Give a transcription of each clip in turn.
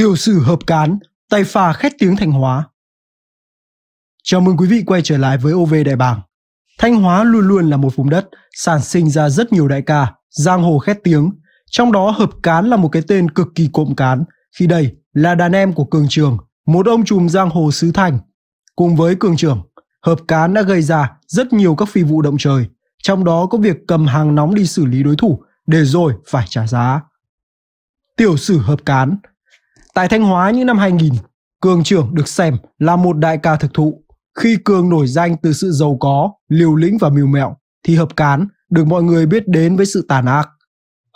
Tiểu sử hợp cán, tay pha khét tiếng Thanh Hóa. Chào mừng quý vị quay trở lại với OV Đại Bàng. Thanh Hóa luôn luôn là một vùng đất sản sinh ra rất nhiều đại ca, giang hồ khét tiếng, trong đó hợp cán là một cái tên cực kỳ cộm cán, khi đây là đàn em của Cường Trường, một ông trùm giang hồ xứ Thành. Cùng với Cường Trường, hợp cán đã gây ra rất nhiều các phi vụ động trời, trong đó có việc cầm hàng nóng đi xử lý đối thủ để rồi phải trả giá. Tiểu sử hợp cán Tại Thanh Hóa những năm 2000, Cường Trưởng được xem là một đại ca thực thụ. Khi Cường nổi danh từ sự giàu có, liều lĩnh và mưu mẹo, thì Hợp Cán được mọi người biết đến với sự tàn ác.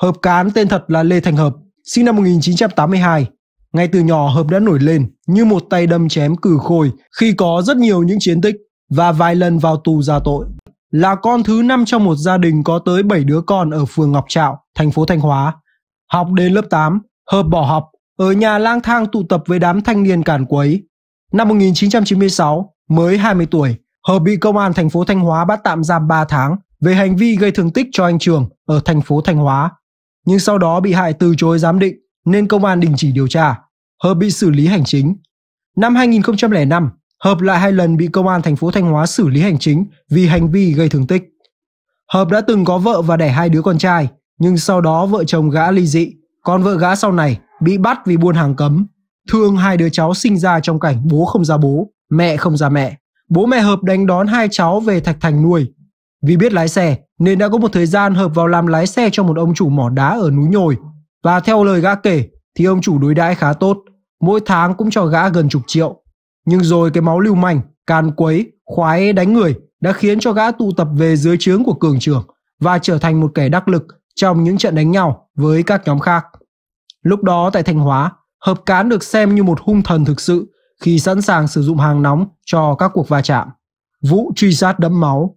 Hợp Cán tên thật là Lê Thành Hợp, sinh năm 1982. Ngay từ nhỏ Hợp đã nổi lên như một tay đâm chém cử khôi khi có rất nhiều những chiến tích và vài lần vào tù ra tội. Là con thứ năm trong một gia đình có tới 7 đứa con ở phường Ngọc Trạo, thành phố Thanh Hóa. Học đến lớp 8, Hợp bỏ học ở nhà lang thang tụ tập với đám thanh niên càn quấy. Năm 1996, mới 20 tuổi, Hợp bị công an thành phố Thanh Hóa bắt tạm giam 3 tháng về hành vi gây thương tích cho anh Trường ở thành phố Thanh Hóa. Nhưng sau đó bị hại từ chối giám định nên công an đình chỉ điều tra. Hợp bị xử lý hành chính. Năm 2005, Hợp lại hai lần bị công an thành phố Thanh Hóa xử lý hành chính vì hành vi gây thương tích. Hợp đã từng có vợ và đẻ hai đứa con trai, nhưng sau đó vợ chồng gã ly dị, còn vợ gã sau này bị bắt vì buôn hàng cấm. Thương hai đứa cháu sinh ra trong cảnh bố không ra bố, mẹ không ra mẹ. Bố mẹ Hợp đánh đón hai cháu về Thạch Thành nuôi. Vì biết lái xe nên đã có một thời gian Hợp vào làm lái xe cho một ông chủ mỏ đá ở núi Nhồi. Và theo lời gã kể thì ông chủ đối đãi khá tốt, mỗi tháng cũng cho gã gần chục triệu. Nhưng rồi cái máu lưu manh, can quấy, khoái đánh người đã khiến cho gã tụ tập về dưới trướng của cường trưởng và trở thành một kẻ đắc lực trong những trận đánh nhau với các nhóm khác. Lúc đó tại Thanh Hóa, hợp cán được xem như một hung thần thực sự khi sẵn sàng sử dụng hàng nóng cho các cuộc va chạm. vũ truy sát đẫm máu.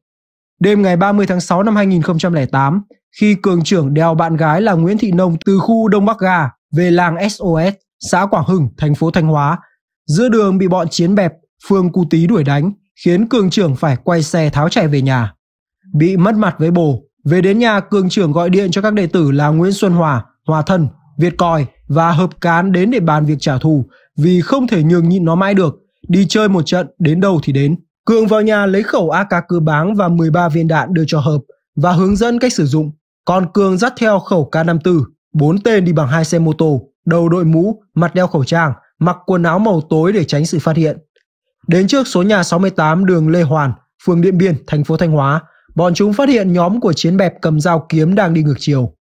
Đêm ngày 30 tháng 6 năm 2008, khi cường trưởng đèo bạn gái là Nguyễn Thị Nông từ khu Đông Bắc Ga về làng SOS, xã Quảng Hưng, thành phố Thanh Hóa, giữa đường bị bọn chiến bẹp Phương Cu Tý đuổi đánh, khiến cường trưởng phải quay xe tháo chạy về nhà. Bị mất mặt với bồ, về đến nhà cường trưởng gọi điện cho các đệ tử là Nguyễn Xuân Hòa, Hòa Thân Việt còi và hợp cán đến để bàn việc trả thù vì không thể nhường nhịn nó mãi được. Đi chơi một trận, đến đâu thì đến. Cường vào nhà lấy khẩu AK cưa báng và 13 viên đạn đưa cho Hợp và hướng dẫn cách sử dụng. Còn Cường dắt theo khẩu K54, bốn tên đi bằng hai xe mô tô, đầu đội mũ, mặt đeo khẩu trang, mặc quần áo màu tối để tránh sự phát hiện. Đến trước số nhà 68 đường Lê Hoàn, phường Điện Biên, thành phố Thanh Hóa, bọn chúng phát hiện nhóm của chiến bẹp cầm dao kiếm đang đi ngược chiều.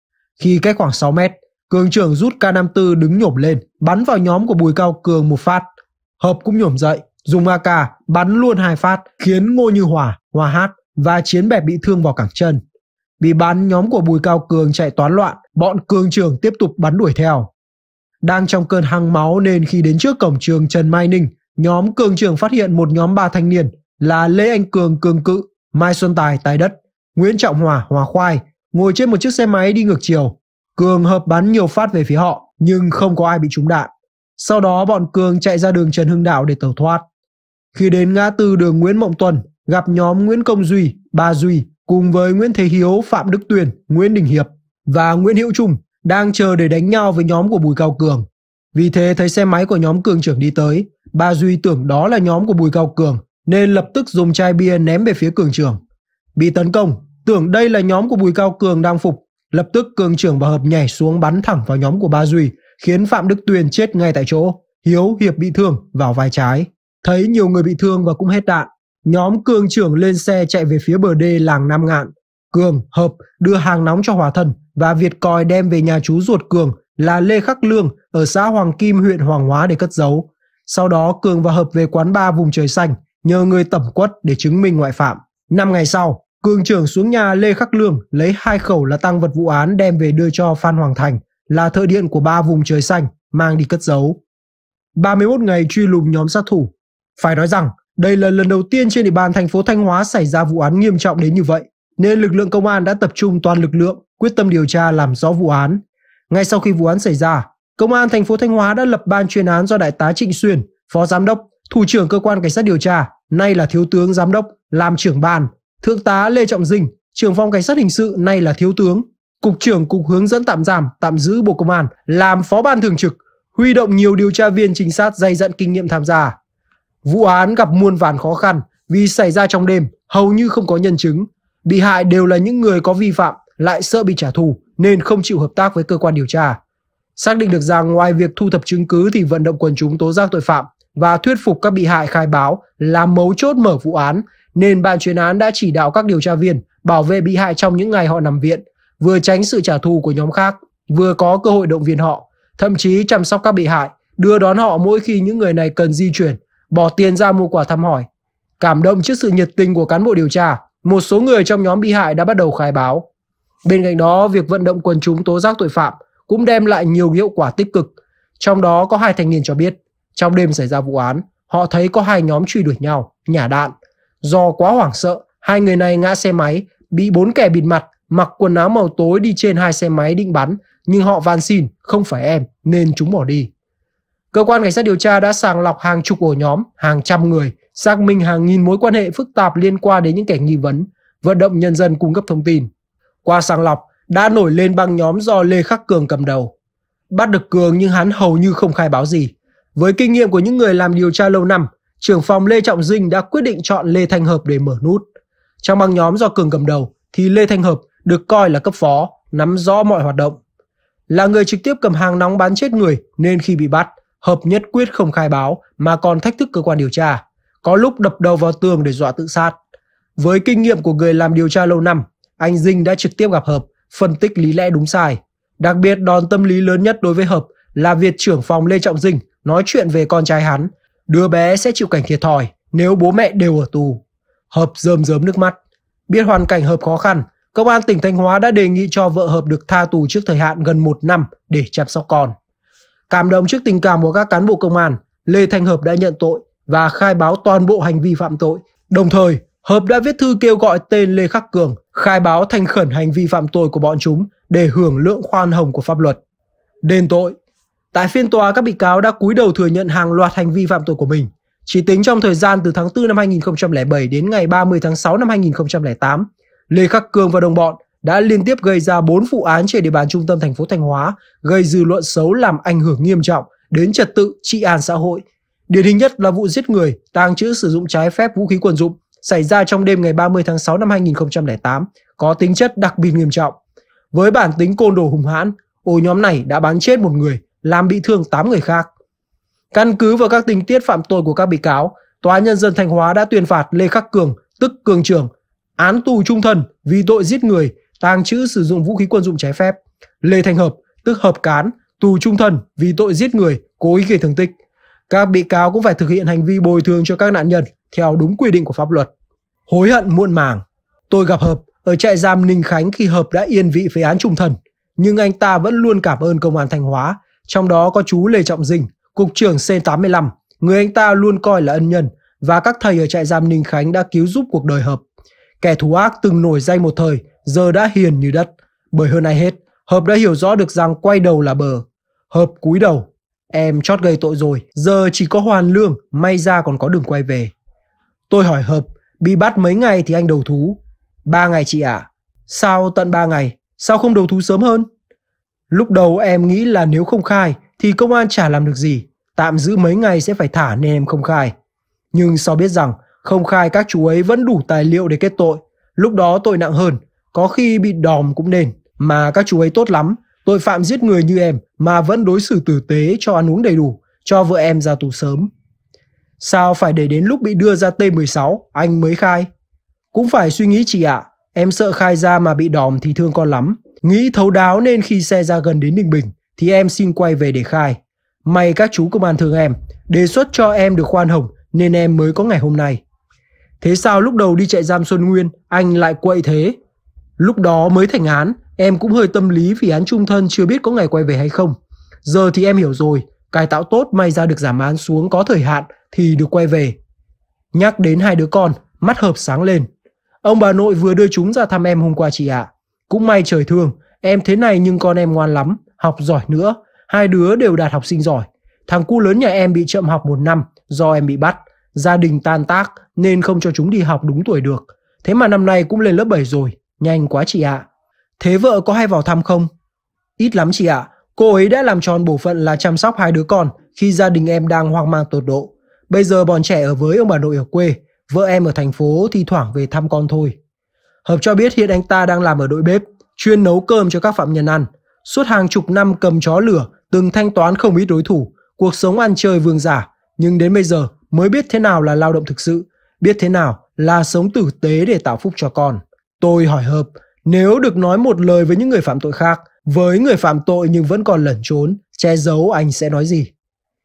Khi cách khoảng 6 mét, Cường trưởng rút K54 đứng nhổm lên, bắn vào nhóm của Bùi Cao Cường một phát. Hợp cũng nhổm dậy, dùng AK bắn luôn hai phát, khiến Ngô Như Hòa, Hòa Hát và Chiến Bẹp bị thương vào cẳng chân. Bị bắn, nhóm của Bùi Cao Cường chạy toán loạn, bọn Cường trưởng tiếp tục bắn đuổi theo. Đang trong cơn hăng máu nên khi đến trước cổng trường Trần Mai Ninh, nhóm Cường trưởng phát hiện một nhóm ba thanh niên là Lê Anh Cường Cường Cự, Mai Xuân Tài Tài Đất, Nguyễn Trọng Hòa Hòa Khoai ngồi trên một chiếc xe máy đi ngược chiều Cường hợp bắn nhiều phát về phía họ, nhưng không có ai bị trúng đạn. Sau đó bọn Cường chạy ra đường Trần Hưng Đạo để tẩu thoát. Khi đến ngã tư đường Nguyễn Mộng Tuần, gặp nhóm Nguyễn Công Duy, Ba Duy cùng với Nguyễn Thế Hiếu, Phạm Đức Tuyền, Nguyễn Đình Hiệp và Nguyễn Hữu Trung đang chờ để đánh nhau với nhóm của Bùi Cao Cường. Vì thế thấy xe máy của nhóm Cường trưởng đi tới, Ba Duy tưởng đó là nhóm của Bùi Cao Cường nên lập tức dùng chai bia ném về phía Cường trưởng. Bị tấn công, tưởng đây là nhóm của Bùi Cao Cường đang phục Lập tức cường trưởng và hợp nhảy xuống bắn thẳng vào nhóm của Ba Duy, khiến Phạm Đức Tuyền chết ngay tại chỗ. Hiếu Hiệp bị thương vào vai trái. Thấy nhiều người bị thương và cũng hết đạn, nhóm cường trưởng lên xe chạy về phía bờ đê làng Nam Ngạn. Cường, Hợp đưa hàng nóng cho Hòa thần và Việt Còi đem về nhà chú ruột Cường là Lê Khắc Lương ở xã Hoàng Kim huyện Hoàng Hóa để cất giấu. Sau đó Cường và Hợp về quán bar vùng trời xanh nhờ người tẩm quất để chứng minh ngoại phạm. Năm ngày sau, Cường trưởng xuống nhà Lê Khắc Lương lấy hai khẩu là tăng vật vụ án đem về đưa cho Phan Hoàng Thành là thợ điện của ba vùng trời xanh mang đi cất giấu. 31 ngày truy lùng nhóm sát thủ. Phải nói rằng đây là lần đầu tiên trên địa bàn thành phố Thanh Hóa xảy ra vụ án nghiêm trọng đến như vậy, nên lực lượng công an đã tập trung toàn lực lượng quyết tâm điều tra làm rõ vụ án. Ngay sau khi vụ án xảy ra, công an thành phố Thanh Hóa đã lập ban chuyên án do đại tá Trịnh Xuyên, phó giám đốc, thủ trưởng cơ quan cảnh sát điều tra, nay là thiếu tướng giám đốc, làm trưởng ban Thượng tá Lê Trọng Dinh, trưởng phòng cảnh sát hình sự nay là thiếu tướng, cục trưởng cục hướng dẫn tạm giam, tạm giữ Bộ Công an làm phó ban thường trực, huy động nhiều điều tra viên trinh sát dày dặn kinh nghiệm tham gia. Vụ án gặp muôn vàn khó khăn vì xảy ra trong đêm, hầu như không có nhân chứng. Bị hại đều là những người có vi phạm, lại sợ bị trả thù nên không chịu hợp tác với cơ quan điều tra. Xác định được rằng ngoài việc thu thập chứng cứ thì vận động quần chúng tố giác tội phạm và thuyết phục các bị hại khai báo là mấu chốt mở vụ án, nên ban chuyên án đã chỉ đạo các điều tra viên bảo vệ bị hại trong những ngày họ nằm viện, vừa tránh sự trả thù của nhóm khác, vừa có cơ hội động viên họ, thậm chí chăm sóc các bị hại, đưa đón họ mỗi khi những người này cần di chuyển, bỏ tiền ra mua quà thăm hỏi. Cảm động trước sự nhiệt tình của cán bộ điều tra, một số người trong nhóm bị hại đã bắt đầu khai báo. Bên cạnh đó, việc vận động quần chúng tố giác tội phạm cũng đem lại nhiều hiệu quả tích cực. Trong đó có hai thanh niên cho biết, trong đêm xảy ra vụ án, họ thấy có hai nhóm truy đuổi nhau, nhả đạn. Do quá hoảng sợ, hai người này ngã xe máy, bị bốn kẻ bịt mặt, mặc quần áo màu tối đi trên hai xe máy định bắn, nhưng họ van xin, không phải em, nên chúng bỏ đi. Cơ quan cảnh sát điều tra đã sàng lọc hàng chục ổ nhóm, hàng trăm người, xác minh hàng nghìn mối quan hệ phức tạp liên quan đến những kẻ nghi vấn, vận động nhân dân cung cấp thông tin. Qua sàng lọc, đã nổi lên băng nhóm do Lê Khắc Cường cầm đầu. Bắt được Cường nhưng hắn hầu như không khai báo gì. Với kinh nghiệm của những người làm điều tra lâu năm, trưởng phòng Lê Trọng Dinh đã quyết định chọn Lê Thanh Hợp để mở nút. Trong băng nhóm do Cường cầm đầu thì Lê Thanh Hợp được coi là cấp phó, nắm rõ mọi hoạt động. Là người trực tiếp cầm hàng nóng bán chết người nên khi bị bắt, Hợp nhất quyết không khai báo mà còn thách thức cơ quan điều tra. Có lúc đập đầu vào tường để dọa tự sát. Với kinh nghiệm của người làm điều tra lâu năm, anh Dinh đã trực tiếp gặp Hợp, phân tích lý lẽ đúng sai. Đặc biệt đòn tâm lý lớn nhất đối với Hợp là việc trưởng phòng Lê Trọng Dinh nói chuyện về con trai hắn. Đứa bé sẽ chịu cảnh thiệt thòi nếu bố mẹ đều ở tù. Hợp rơm rớm nước mắt. Biết hoàn cảnh Hợp khó khăn, Công an tỉnh Thanh Hóa đã đề nghị cho vợ Hợp được tha tù trước thời hạn gần một năm để chăm sóc con. Cảm động trước tình cảm của các cán bộ công an, Lê Thanh Hợp đã nhận tội và khai báo toàn bộ hành vi phạm tội. Đồng thời, Hợp đã viết thư kêu gọi tên Lê Khắc Cường khai báo thành khẩn hành vi phạm tội của bọn chúng để hưởng lượng khoan hồng của pháp luật. Đền tội Tại phiên tòa, các bị cáo đã cúi đầu thừa nhận hàng loạt hành vi phạm tội của mình. Chỉ tính trong thời gian từ tháng 4 năm 2007 đến ngày 30 tháng 6 năm 2008, Lê Khắc Cường và đồng bọn đã liên tiếp gây ra 4 vụ án trên địa bàn trung tâm thành phố Thanh Hóa, gây dư luận xấu làm ảnh hưởng nghiêm trọng đến trật tự trị an xã hội. Điển hình nhất là vụ giết người, tàng trữ sử dụng trái phép vũ khí quân dụng xảy ra trong đêm ngày 30 tháng 6 năm 2008 có tính chất đặc biệt nghiêm trọng. Với bản tính côn đồ hùng hãn, ổ nhóm này đã bắn chết một người, làm bị thương 8 người khác. Căn cứ vào các tình tiết phạm tội của các bị cáo, Tòa nhân dân Thanh Hóa đã tuyên phạt Lê Khắc Cường, tức Cường Trường, án tù trung thân vì tội giết người, tàng trữ sử dụng vũ khí quân dụng trái phép. Lê Thành Hợp, tức Hợp Cán, tù trung thân vì tội giết người, cố ý gây thương tích. Các bị cáo cũng phải thực hiện hành vi bồi thường cho các nạn nhân theo đúng quy định của pháp luật. Hối hận muộn màng. Tôi gặp Hợp ở trại giam Ninh Khánh khi Hợp đã yên vị với án trung thân, nhưng anh ta vẫn luôn cảm ơn công an Thanh Hóa, trong đó có chú Lê Trọng Dinh, cục trưởng C85, người anh ta luôn coi là ân nhân và các thầy ở trại giam Ninh Khánh đã cứu giúp cuộc đời Hợp. Kẻ thù ác từng nổi danh một thời, giờ đã hiền như đất. Bởi hơn ai hết, Hợp đã hiểu rõ được rằng quay đầu là bờ. Hợp cúi đầu. Em chót gây tội rồi, giờ chỉ có hoàn lương, may ra còn có đường quay về. Tôi hỏi Hợp, bị bắt mấy ngày thì anh đầu thú. Ba ngày chị ạ. À? Sao tận ba ngày? Sao không đầu thú sớm hơn? Lúc đầu em nghĩ là nếu không khai thì công an chả làm được gì. Tạm giữ mấy ngày sẽ phải thả nên em không khai. Nhưng sau biết rằng không khai các chú ấy vẫn đủ tài liệu để kết tội. Lúc đó tội nặng hơn, có khi bị đòm cũng nên. Mà các chú ấy tốt lắm, tội phạm giết người như em mà vẫn đối xử tử tế cho ăn uống đầy đủ, cho vợ em ra tù sớm. Sao phải để đến lúc bị đưa ra T16 anh mới khai? Cũng phải suy nghĩ chị ạ, à, em sợ khai ra mà bị đòm thì thương con lắm. Nghĩ thấu đáo nên khi xe ra gần đến Ninh Bình thì em xin quay về để khai. May các chú công an thương em, đề xuất cho em được khoan hồng nên em mới có ngày hôm nay. Thế sao lúc đầu đi chạy giam Xuân Nguyên anh lại quậy thế? Lúc đó mới thành án, em cũng hơi tâm lý vì án trung thân chưa biết có ngày quay về hay không. Giờ thì em hiểu rồi, cải tạo tốt may ra được giảm án xuống có thời hạn thì được quay về. Nhắc đến hai đứa con, mắt hợp sáng lên. Ông bà nội vừa đưa chúng ra thăm em hôm qua chị ạ. Cũng may trời thương, em thế này nhưng con em ngoan lắm, học giỏi nữa. Hai đứa đều đạt học sinh giỏi. Thằng cu lớn nhà em bị chậm học một năm do em bị bắt. Gia đình tan tác nên không cho chúng đi học đúng tuổi được. Thế mà năm nay cũng lên lớp 7 rồi. Nhanh quá chị ạ. Thế vợ có hay vào thăm không? Ít lắm chị ạ. Cô ấy đã làm tròn bổ phận là chăm sóc hai đứa con khi gia đình em đang hoang mang tột độ. Bây giờ bọn trẻ ở với ông bà nội ở quê, vợ em ở thành phố thi thoảng về thăm con thôi. Hợp cho biết hiện anh ta đang làm ở đội bếp, chuyên nấu cơm cho các phạm nhân ăn. Suốt hàng chục năm cầm chó lửa, từng thanh toán không ít đối thủ, cuộc sống ăn chơi vương giả, nhưng đến bây giờ mới biết thế nào là lao động thực sự, biết thế nào là sống tử tế để tạo phúc cho con. Tôi hỏi Hợp, nếu được nói một lời với những người phạm tội khác, với người phạm tội nhưng vẫn còn lẩn trốn, che giấu anh sẽ nói gì?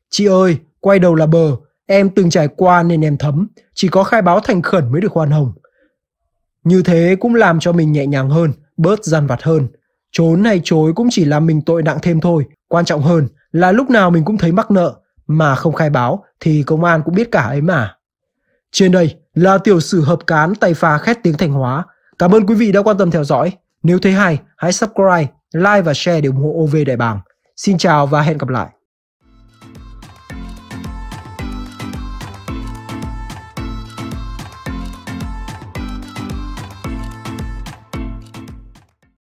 Chị ơi, quay đầu là bờ, em từng trải qua nên em thấm, chỉ có khai báo thành khẩn mới được khoan hồng. Như thế cũng làm cho mình nhẹ nhàng hơn, bớt gian vặt hơn. Trốn hay chối cũng chỉ làm mình tội nặng thêm thôi. Quan trọng hơn là lúc nào mình cũng thấy mắc nợ, mà không khai báo thì công an cũng biết cả ấy mà. Trên đây là tiểu sử hợp cán tay phà khét tiếng thành Hóa. Cảm ơn quý vị đã quan tâm theo dõi. Nếu thấy hay, hãy subscribe, like và share để ủng hộ OV Đại Bàng. Xin chào và hẹn gặp lại.